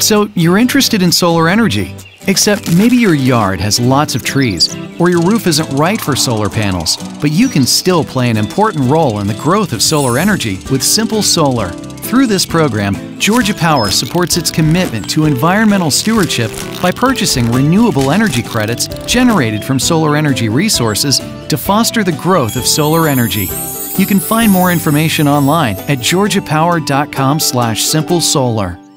So you're interested in solar energy, except maybe your yard has lots of trees, or your roof isn't right for solar panels, but you can still play an important role in the growth of solar energy with Simple Solar. Through this program, Georgia Power supports its commitment to environmental stewardship by purchasing renewable energy credits generated from solar energy resources to foster the growth of solar energy. You can find more information online at georgiapower.com/simplesolar.